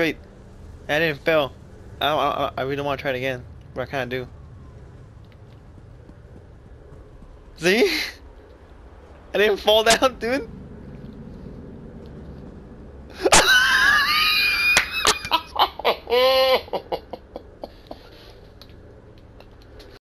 great. I didn't fail. I, I, I really don't want to try it again, but I kind of do. See? I didn't fall down, dude.